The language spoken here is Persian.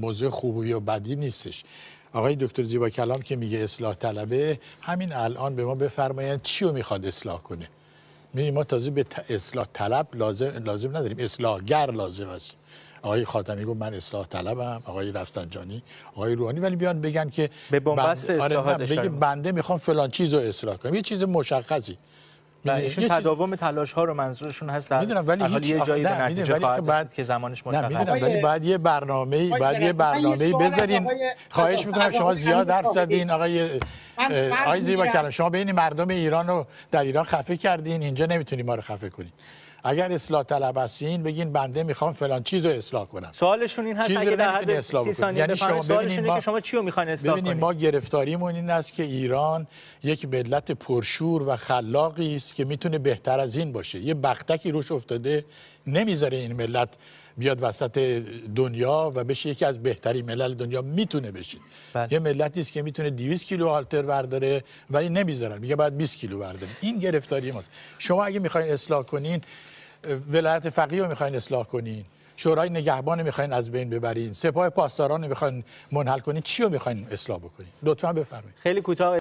موضوع خوبی و بدی نیستش. آقای دکتر زیبا کلام که میگه اصلاح طلبه همین الان به ما بفرمایند چی رو می‌خواد اصلاح کنه. می‌بینیم ما تازه به اصلاح طلب لازم, لازم نداریم. اصلاحگر لازم است. آقای خاتمی گفت من اصلاح طلبم آقای رفسنجانی آقای روحانی ولی بیان بگن که به بنبست بنده- اشاره بگه. بنده می‌خوام فلان چیز رو اصلاح کنم. یه چیز مشخصی. و؟ ایشون تداوم تلاش ها رو منظورشون هست در می‌دونم، ولی هیچ- یه جایی به نتیجه ولی خواهد خب بعد- که زمانش مشخص می‌دونم. ولی بعد یه برنامه بعد یه برنامه بذارین خواهش می‌کنم شما زیاد حرف. زدین آقای آقای زیبا کلام شما بین مردم ایران رو در ایران خفه کردین اینجا نمی‌تونی ما رو خفه کنین اگر اصلاح طلب هستین بگین بنده می‌خوام فلان چیز رو اصلاح کنم سوالشون این هست اگه در حد اصلاح 30 بکنی. ثانیه یعنی شما ببینید ما- که شما چی رو می‌خواین اصلاح ببینید ما گرفتاریمون این است که ایران یک ملت پرشور و خلاقی است که می‌تونه بهتر از این باشه. یه بختکی روش افتاده نمی‌ذاره این ملت بیاد وسط دنیا و بشه یکی از بهترین ملل دنیا می‌تونه بشه. بله. یه ملتی است که می‌تونه 200 کیلو آلتر برداره ولی نمی‌ذارن میگه باید 20 کیلو برداره این گرفتاری ماست. شما اگه می‌خواین اصلاح کنین ولایت فقیه رو می‌خواین اصلاح کنین شورای نگهبان رو می‌خواین از بین ببرین سپاه پاسداران رو می‌خواین منحل کنین چی رو می‌خواین اصلاح بکنین؟ لطفا بفرمایید. خیلی کوتاه